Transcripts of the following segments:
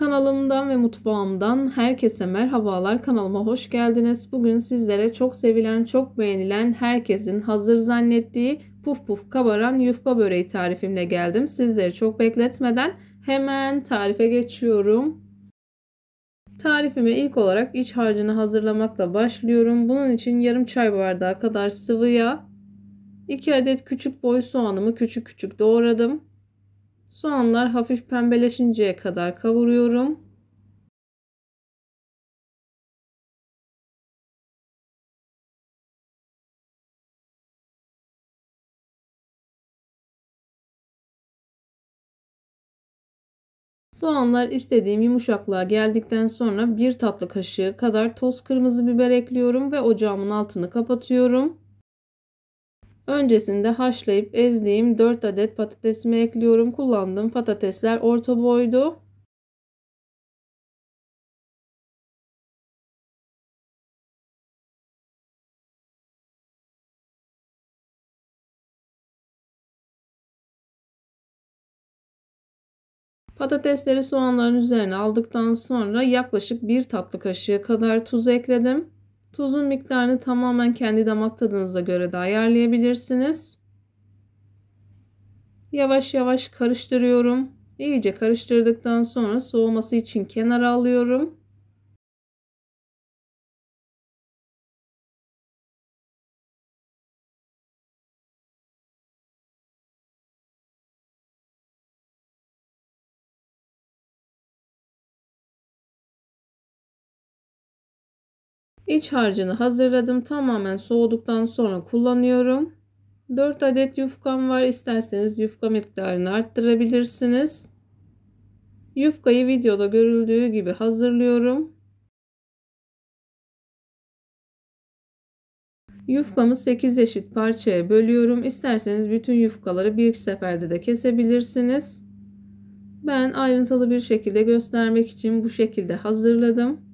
Kanalımdan ve mutfağımdan herkese merhabalar. Kanalıma hoş geldiniz. Bugün sizlere çok sevilen, çok beğenilen, herkesin hazır zannettiği puf puf kabaran yufka böreği tarifimle geldim. Sizleri çok bekletmeden hemen tarife geçiyorum. Tarifime ilk olarak iç harcını hazırlamakla başlıyorum. Bunun için yarım çay bardağı kadar sıvı yağ, 2 adet küçük boy soğanımı küçük küçük doğradım. Soğanlar hafif pembeleşinceye kadar kavuruyorum. Soğanlar istediğim yumuşaklığa geldikten sonra bir tatlı kaşığı kadar toz kırmızı biber ekliyorum ve ocağımın altını kapatıyorum. Öncesinde haşlayıp ezdiğim 4 adet patatesimi ekliyorum. Kullandığım patatesler orta boydu. Patatesleri soğanların üzerine aldıktan sonra yaklaşık bir tatlı kaşığı kadar tuz ekledim. Tuzun miktarını tamamen kendi damak tadınıza göre de ayarlayabilirsiniz. Yavaş yavaş karıştırıyorum. İyice karıştırdıktan sonra soğuması için kenara alıyorum. İç harcını hazırladım. Tamamen soğuduktan sonra kullanıyorum. 4 adet yufkam var. İsterseniz yufka miktarını arttırabilirsiniz. Yufkayı videoda görüldüğü gibi hazırlıyorum. Yufkamı 8 eşit parçaya bölüyorum. İsterseniz bütün yufkaları bir seferde de kesebilirsiniz. Ben ayrıntılı bir şekilde göstermek için bu şekilde hazırladım.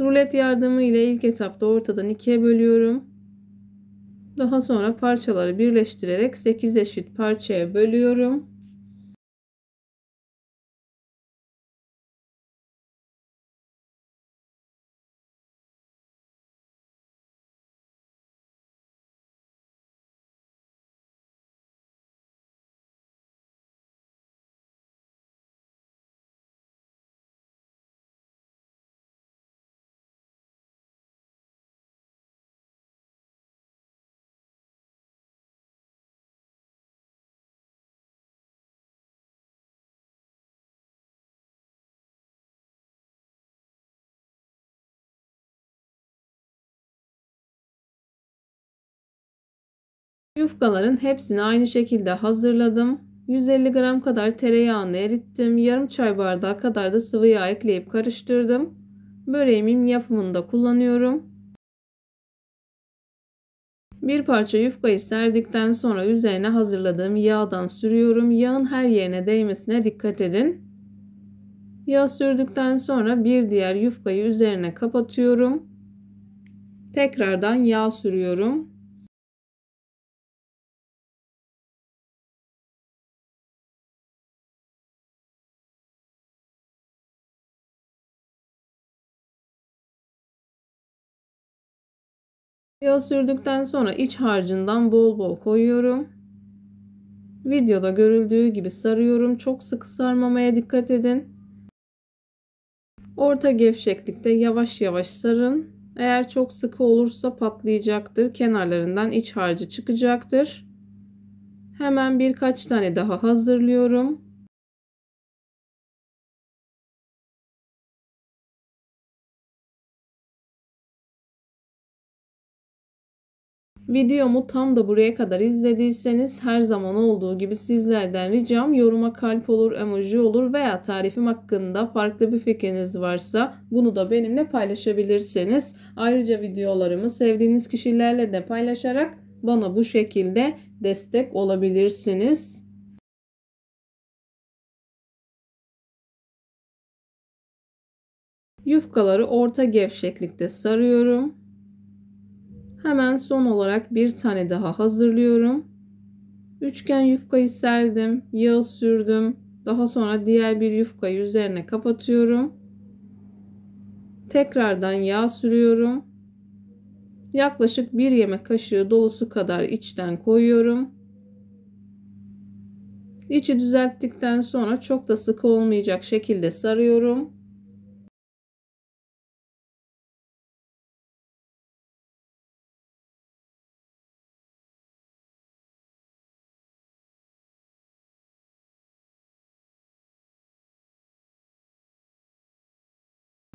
Rulet yardımı ile ilk etapta ortadan ikiye bölüyorum. Daha sonra parçaları birleştirerek 8 eşit parçaya bölüyorum. Yufkaların hepsini aynı şekilde hazırladım. 150 gram kadar tereyağını erittim. Yarım çay bardağı kadar da sıvı yağ ekleyip karıştırdım. Böreğimin yapımında kullanıyorum. Bir parça yufkayı serdikten sonra üzerine hazırladığım yağdan sürüyorum. Yağın her yerine değmesine dikkat edin. Yağ sürdükten sonra bir diğer yufkayı üzerine kapatıyorum. Tekrardan yağ sürüyorum. Yağ sürdükten sonra iç harcından bol bol koyuyorum. Videoda görüldüğü gibi sarıyorum. Çok sık sarmamaya dikkat edin. Orta gevşeklikte yavaş yavaş sarın. Eğer çok sıkı olursa patlayacaktır. Kenarlarından iç harcı çıkacaktır. Hemen birkaç tane daha hazırlıyorum. Videomu tam da buraya kadar izlediyseniz her zaman olduğu gibi sizlerden ricam yoruma kalp olur, emoji olur veya tarifim hakkında farklı bir fikriniz varsa bunu da benimle paylaşabilirsiniz. Ayrıca videolarımı sevdiğiniz kişilerle de paylaşarak bana bu şekilde destek olabilirsiniz. Yufkaları orta gevşeklikte sarıyorum. Hemen son olarak bir tane daha hazırlıyorum. Üçgen yufkayı serdim, yağ sürdüm. Daha sonra diğer bir yufkayı üzerine kapatıyorum. Tekrardan yağ sürüyorum. Yaklaşık bir yemek kaşığı dolusu kadar içten koyuyorum. İçi düzelttikten sonra çok da sıkı olmayacak şekilde sarıyorum.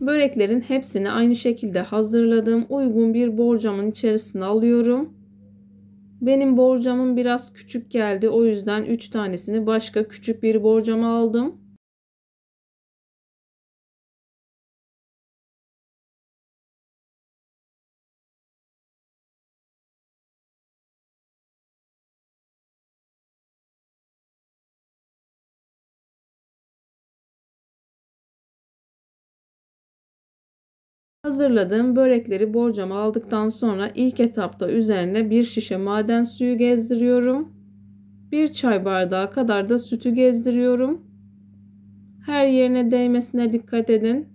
Böreklerin hepsini aynı şekilde hazırladım. Uygun bir borcamın içerisine alıyorum. Benim borcamım biraz küçük geldi. O yüzden 3 tanesini başka küçük bir borcama aldım. Hazırladığım börekleri borcama aldıktan sonra ilk etapta üzerine bir şişe maden suyu gezdiriyorum. Bir çay bardağı kadar da sütü gezdiriyorum. Her yerine değmesine dikkat edin.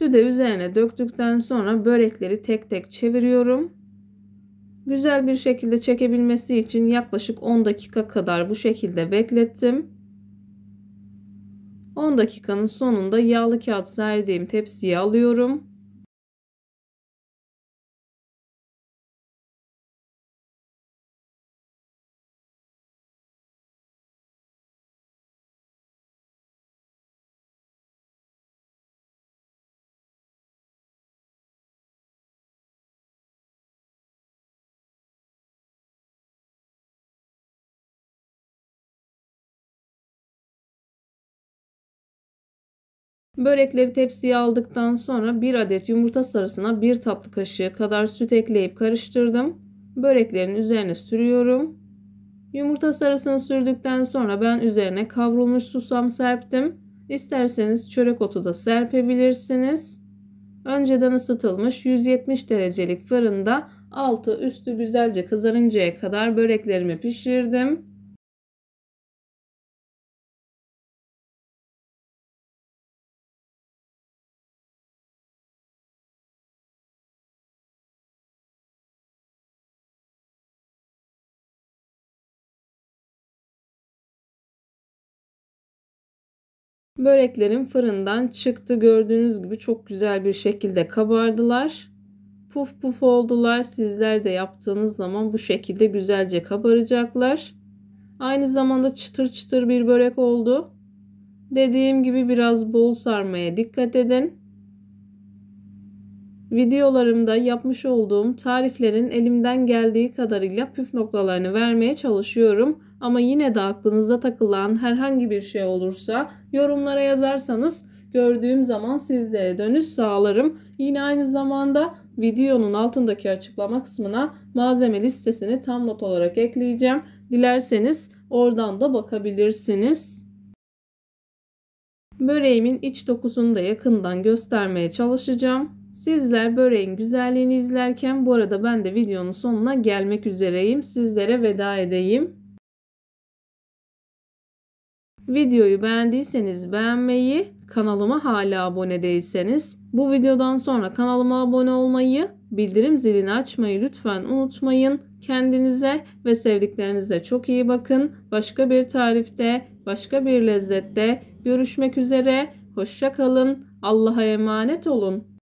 Sütü üzerine döktükten sonra börekleri tek tek çeviriyorum. Güzel bir şekilde çekebilmesi için yaklaşık 10 dakika kadar bu şekilde beklettim. 10 dakikanın sonunda yağlı kağıt serdiğim tepsiye alıyorum. Börekleri tepsiye aldıktan sonra bir adet yumurta sarısına bir tatlı kaşığı kadar süt ekleyip karıştırdım. Böreklerin üzerine sürüyorum. Yumurta sarısını sürdükten sonra ben üzerine kavrulmuş susam serptim. İsterseniz çörek otu da serpebilirsiniz. Önceden ısıtılmış 170 derecelik fırında altı üstü güzelce kızarıncaya kadar böreklerimi pişirdim. Böreklerim fırından çıktı. Gördüğünüz gibi çok güzel bir şekilde kabardılar. Puf puf oldular. Sizler de yaptığınız zaman bu şekilde güzelce kabaracaklar. Aynı zamanda çıtır çıtır bir börek oldu. Dediğim gibi biraz bol sarmaya dikkat edin. Videolarımda yapmış olduğum tariflerin elimden geldiği kadarıyla püf noktalarını vermeye çalışıyorum. Ama yine de aklınıza takılan herhangi bir şey olursa yorumlara yazarsanız gördüğüm zaman sizlere dönüş sağlarım. Yine aynı zamanda videonun altındaki açıklama kısmına malzeme listesini tam not olarak ekleyeceğim. Dilerseniz oradan da bakabilirsiniz. Böreğimin iç dokusunu da yakından göstermeye çalışacağım. Sizler böreğin güzelliğini izlerken bu arada ben de videonun sonuna gelmek üzereyim. Sizlere veda edeyim. Videoyu beğendiyseniz beğenmeyi, kanalıma hala abone değilseniz bu videodan sonra kanalıma abone olmayı, bildirim zilini açmayı lütfen unutmayın. Kendinize ve sevdiklerinize çok iyi bakın. Başka bir tarifte, başka bir lezzette görüşmek üzere. Hoşça kalın. Allah'a emanet olun.